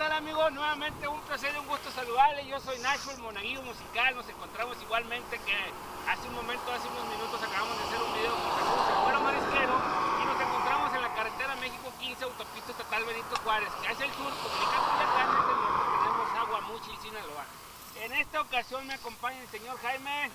tal amigos? Nuevamente un placer y un gusto saludarles. Yo soy Nacho, el monaguillo musical. Nos encontramos igualmente que hace un momento, hace unos minutos acabamos de hacer un video con Jesús, el Güero Marisquero y nos encontramos en la carretera México 15, autopista estatal Benito Juárez, que hacia el sur, comunica Culiacán, desde tenemos agua, mucha y Sinaloa. En esta ocasión me acompaña el señor Jaime.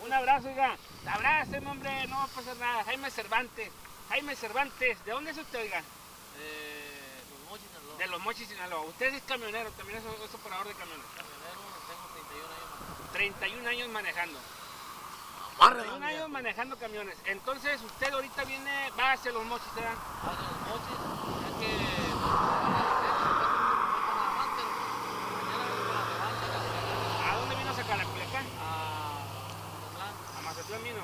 Un abrazo, oiga. Abrazo, hombre, no va a pasar nada. Jaime Cervantes. Jaime Cervantes, ¿de dónde es usted, oiga? Eh, Sinaloa. De los Mochis, Sinaloa. Usted es camionero, también es, es operador de camiones. Camionero, tengo 31 años. 31 años manejando. Amarra 31 años manejando camiones. Entonces, usted ahorita viene, va hacia los Mochis, ¿verdad? Hacia los mochis, ya que a ¿A dónde vino a sacar la Culiacán? Mazatlán. A Mazatlán vino.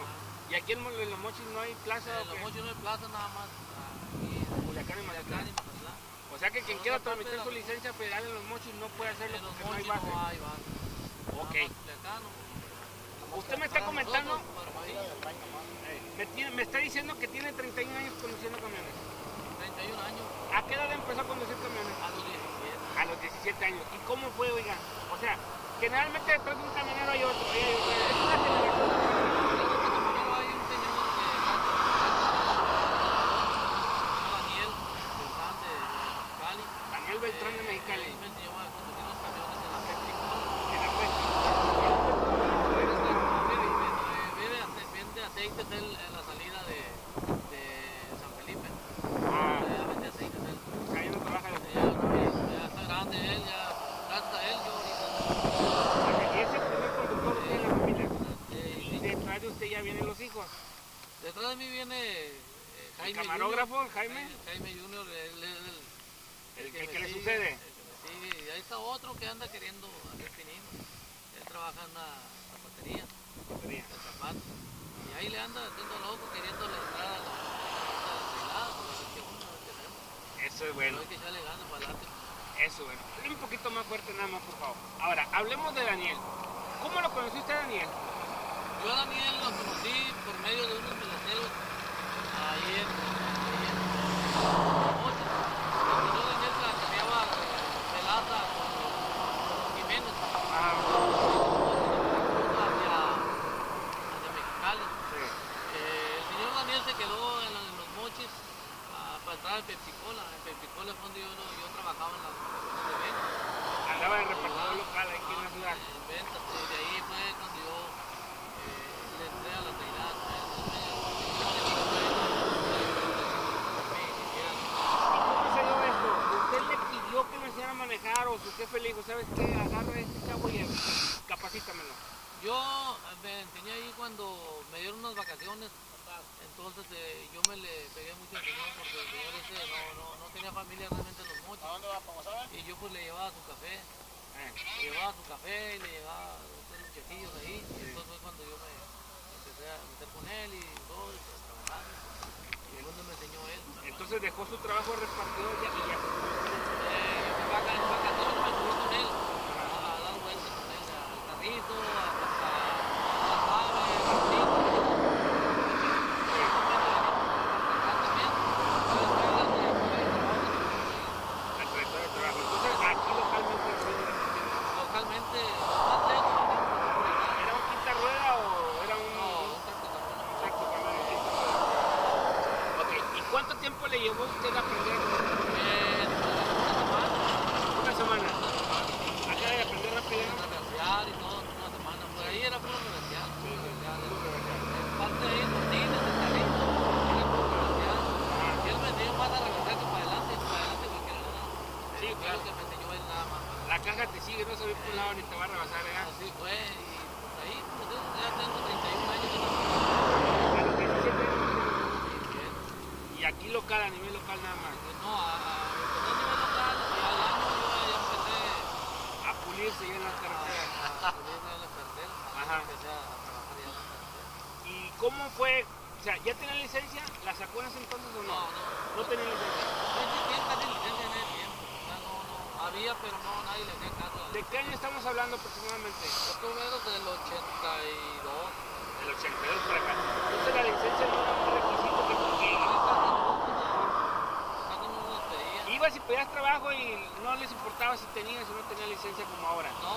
¿Y aquí en, los Mochis no hay plaza En los mochis no hay plaza nada más. Culiacán y Mazatlán. O sea que quien quiera tramitar su licencia federal en los Mochis no puede hacerlo porque no hay base. no hay base. Ok. O- Usted me está comentando, eh, me, tiene- me está diciendo que tiene 31 años conduciendo camiones. 31 años, ¿A qué edad empezó a conducir camiones? a los 17. A los 17 años. ¿Y cómo fue, oiga? O sea, generalmente detrás de un camionero hay otro. hay- hay- Es una generación. Primero hay un señor que Daniel Beltrán de Mexicali. Daniel Beltrán de Mexicali. Él me enseñó a conducir los camiones en la PepsiCo. En la cuesta. Vende ace- vende aceites él en la salida de, de San Felipe. Ah, Ya vende aceites él. o sea, ya no trabaja de Ya, ya está grande él, ya gracias a él yo ahorita. Y ese primer conductor usted en la familia. Eh, Y detrás de usted ya vienen los hijos. Detrás de mí viene eh, Jaime camarógrafo, Junior. Jaime? Jaime Junior, él es el, El que- le sucede. El que sigue. Y ahí está otro que anda queriendo hacer pinismo. Él trabaja en una zapatería de zapatos. Y ahí le anda haciendo loco queriendo la entrada a la a la pelada, a a. Eso es Pero bueno. hay que echarle ganas para adelante. Eso es bueno. Un poquito más fuerte nada más, por favor. Ahora, hablemos de Daniel. ¿Cómo lo conoció usted, Daniel? Yo Daniel lo conocí por medio de unos peloteros ahí en Mocha. El señor Daniel se la cambiaba pelaza con con Jiménez. Ah, hacia, hacia Mexicali. sí. Eh, el señor Daniel se quedó en, los- en los mochis ah, para entrar en Pepsicola. En Pepsicola fue donde yo, yo trabajaba en las oficinas de ventas. Andaba de repartidor local aquí en la ciudad. En ventas, y de ahí fue cuando yo eh, le entré a la realidad. ¿Cómo se dio esto? ¿Usted le pidió que me enseñara a manejar o su jefe le dijo, ¿sabes qué? Agarra este chavo y capacítamelo. Yo eh, me enseñé ahí cuando me dieron unas vacaciones, entonces eh, yo me le pegué mucho al señor porque el señor ese no, no, no tenía familia realmente en los mochos. ¿A dónde va? ¿Para? Y yo pues le llevaba su café, Eh, le llevaba su café y le llevaba otros muchachillos ahí. Y entonces fue cuando yo me empecé a meter con él y todo, y a trabajar. Y es donde me enseñó él. Entonces dejó su trabajo repartidor ya y ya. Eh, en vaca- en vacaciones me fui con él a, a dar vueltas con él al carrito, a, a, a las aves, al carrito. La trayectoria de trabajo. Entonces aquí localmente lo venden. Localmente, más lejos, ¿Era un quinta rueda o era un, no, un un tractor tracto camión de quinta rueda? Ok, ¿y cuánto tiempo le llevó usted a aprender? Eh, Una semana. Acá de aprender rápido. en universidad y todo, una semana. Por ahí era pura universidad. pura universidad. En parte de ahí, Martínez, el carrito, era pura universidad. Y él me enseñó más a regresar que para adelante, para adelante cualquiera lado. Sí, claro. que me enseñó él nada más. La caja te sigue, no se ve por un lado ni te va a rebasar, ¿eh? Así fue, y pues ahí, pues yo ya tengo 31 años de A los 17 años. Bien. Y aquí local, a nivel local nada más. Pues no, a, a, nivel local y al año yo ya empecé A pulirse ya en las carreteras. a subirme a la carretera. Ajá. Empecé a, trabajar ya en la carretera. ¿Y cómo fue? O sea, ¿ya tenía licencia? ¿La sacó en ese entonces o no? No, no. No tenía licencia. No existía casi licencia en ese tiempo. O sea, no, no. Había, pero no, nadie le hacía caso. ¿De qué año estamos hablando aproximadamente? Yo tuve desde el 82. Del 82 para acá. Entonces la licencia no era un requisito que porque Casi no, casi no nos pedían. iba ibas y pedías trabajo y no les importaba si tenías o no tenías licencia como ahora. No,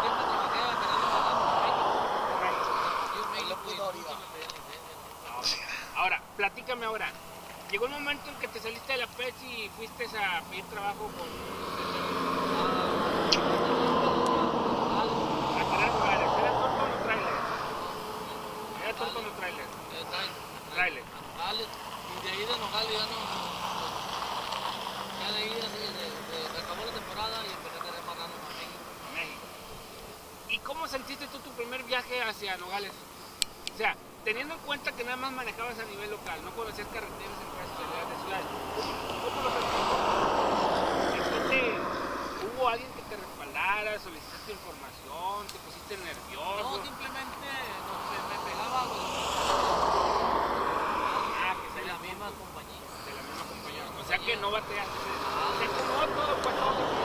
siempre trabajé a Canelo Pagano en México. Correcto. Aquí en México y pudo nunca ahorita. me licencia. Ahora, platícame ahora. Llegó el momento en que te saliste de la Pepsi y fuiste a pedir trabajo con a tirar lugares. ¿Era torto o no no a Nogales. Y de ahí de Nogales ya no. Se, acabó la temporada y empecé a tener marranos a México. ¿Y cómo sentiste tú tu primer viaje hacia Nogales? O sea, teniendo en cuenta que nada más manejabas a nivel local, no conocías carreteras en otras de. ¿Sentiste- ¿Hubo alguien que te respaldara, solicitaste información, te pusiste nervioso? No, simplemente me, pegaba los Ah, que de sea la misma compañía. de la misma compañía. O sea que no bateaste. Se acomodó todo, pues todo.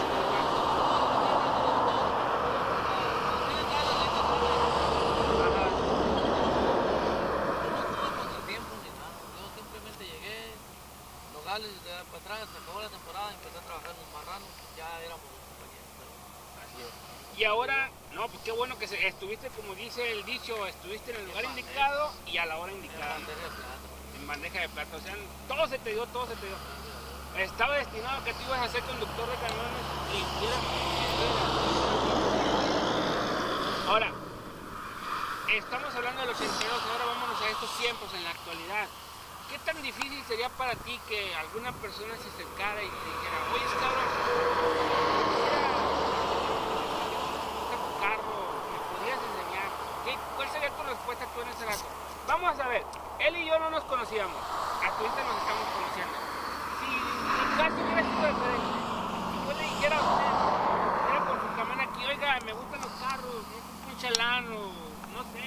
de para atrás, se acabó la temporada, empecé a trabajar en los marranos, ya éramos dos compañeros. pero- Así es. Y ahora, no, pues qué bueno que se- estuviste, como dice el dicho, estuviste en el lugar En bandeja. indicado y a la hora En indicada, bandeja de plata. en bandeja de plata. O sea, todo se te dio, todo se te dio. Estaba destinado a que tú ibas a ser conductor de camiones y hicieras Ahora, estamos hablando del 82, ahora vámonos a estos tiempos en la actualidad. ¿Qué tan difícil sería para ti que alguna persona se acercara y te dijera, oye, cabrón, tu carro, ¿me podrías enseñar? ¿Qué- ¿Cuál sería tu respuesta tú en ese rato? Vamos a ver, él y yo no nos conocíamos, hasta ahorita nos estamos conociendo. Mi caso hubiera sido yo le dijera a usted, era con su camión aquí, oiga, me gustan los carros, un chalano, no sé,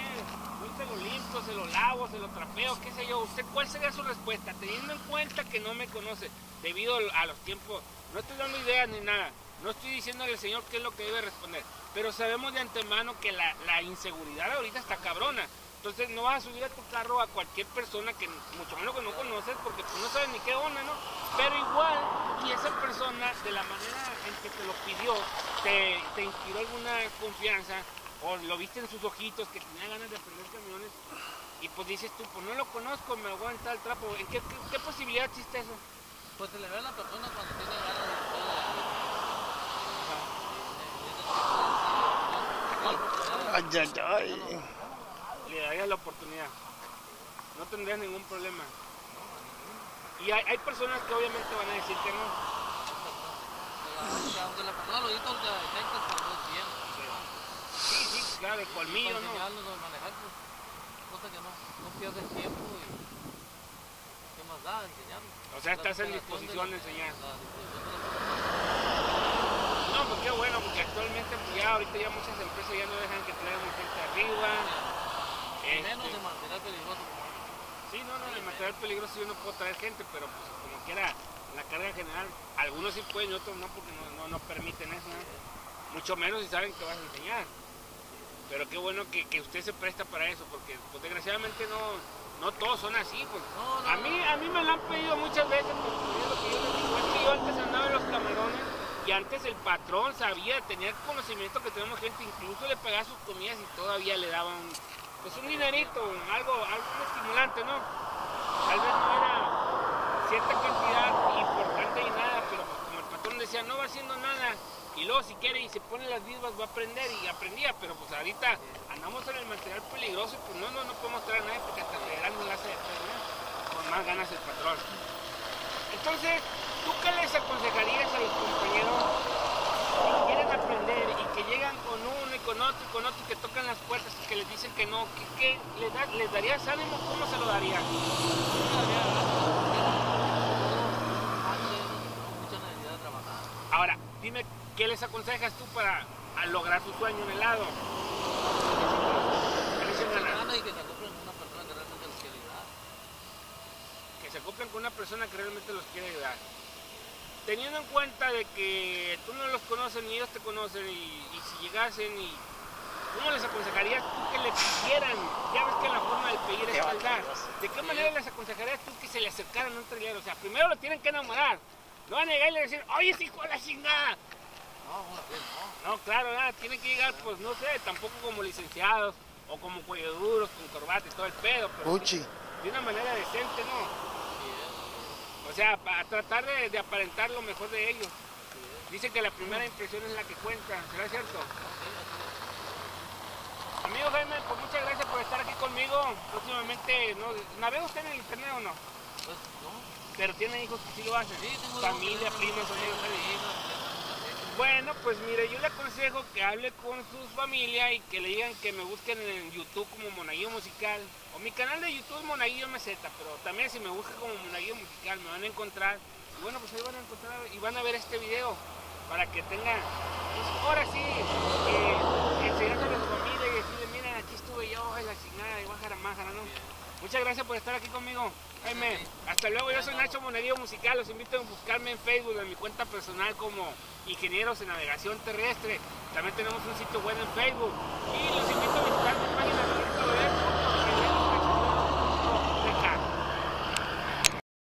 yo se lo limpio, se lo lavo, se lo trapeo, qué sé yo. ¿Usted cuál sería su respuesta? Teniendo en cuenta que no me conoce, debido a los tiempos, no estoy dando ideas ni nada, no estoy diciéndole al señor qué es lo que debe responder, pero sabemos de antemano que la, la inseguridad ahorita está cabrona. Entonces no vas a subir a tu carro a cualquier persona que mucho menos que no conoces porque pues, no sabes ni qué onda, ¿no? Pero igual, y esa persona de la manera en que te lo pidió, te, te inspiró alguna confianza o lo viste en sus ojitos que tenía ganas de aprender camiones y pues dices tú, pues no lo conozco, me voy a entrar al trapo. ¿En qué, qué, qué posibilidad existe eso? Pues se le ve a la persona cuando tiene ganas de la Ay, ay, ay. Le darías la oportunidad. No tendrías ningún problema. Y hay, hay personas que obviamente van a decir que no. Aunque la persona lo detectas cuando es bien. Sí, sí, claro, el colmillo, ¿no? enseñarlos a manejar, pues, cosa que no, no pierdes tiempo y qué más da enseñarlos. O sea, estás en disposición de enseñar. No, pues qué bueno, porque actualmente pues ya ahorita ya muchas empresas ya no dejan que traigamos gente arriba. Y menos Este, de material peligroso este. Sí, no, no, el material peligroso yo no puedo traer gente, pero pues como quiera, la carga general, algunos sí pueden y otros no, porque no, no, no permiten eso, ¿no? Mucho menos si saben que vas a enseñar. Pero qué bueno que, que usted se presta para eso, porque pues, desgraciadamente no, no todos son así. Pues. No, A mí, a mí me lo han pedido muchas veces, pues, es lo que yo les digo, es que yo antes andaba en los camarones y antes el patrón sabía, tenía el conocimiento que tenemos gente, incluso le pagaba sus comidas y todavía le daban pues un dinerito, algo, algo estimulante, ¿no? Tal vez no era cierta cantidad importante y nada, pero pues como el patrón decía, no va haciendo nada, y luego si quiere y se pone las mismas va a aprender, y aprendía, pero pues ahorita andamos en el material peligroso y pues no, no, no podemos traer a nadie porque hasta federal nos la hace ¿no? con más ganas el patrón. Entonces, ¿tú qué les aconsejarías a los compañeros que quieren aprender y que llegan con uno y con otro y con otro y que tocan las puertas y que les dicen que no? ¿Qué, qué les, da- les darías ánimo? ¿Cómo se lo darías? Mucha necesidad de trabajar. Ahora, dime, ¿qué les aconsejas tú para lograr su sueño en helado? ¿Qué les Que se acoplen con una persona que realmente los quiere ayudar. Teniendo en cuenta de que tú no los conoces ni ellos te conocen y, y si llegasen y ¿cómo les aconsejarías tú que le pidieran? Ya ves que la forma de pedir es maldad. ¿De qué manera les aconsejarías tú que se le acercaran a un trailero? O sea, primero lo tienen que enamorar. No van a llegar y le decir, oye, ese hijo de la chingada. No, no. No, claro, nada, tienen que llegar, pues no sé, tampoco como licenciados o como cuello duros, con corbata y todo el pedo, pero Uchi. de una manera decente, ¿no? O sea, para tratar de, de aparentar lo mejor de ellos. Dicen que la primera impresión es la que cuenta, ¿será cierto? Amigo Jaime, pues muchas gracias por estar aquí conmigo. Próximamente, ¿no? ¿navega usted en el internet o no? Pues no. Pero tiene hijos que sí lo hacen. Sí, tengo Familia, primos, amigos. Bueno, pues mire, yo le aconsejo que hable con su familia y que le digan que me busquen en YouTube como Monaguillo Musical. O mi canal de YouTube Monaguillo MZ, pero también si me buscan como Monaguillo Musical me van a encontrar. Y bueno, pues ahí van a encontrar y van a ver este video para que tengan, pues ahora sí, eh, enseñándole a su familia y decirle, mira, aquí estuve yo, en la chingada, y bajar a májara, ¿no? Muchas gracias por estar aquí conmigo. Jaime, hasta luego. Yo soy Nacho Monerío Musical. Los invito a buscarme en Facebook, en mi cuenta personal como Ingenieros en Navegación Terrestre. También tenemos un sitio web en Facebook. Y los invito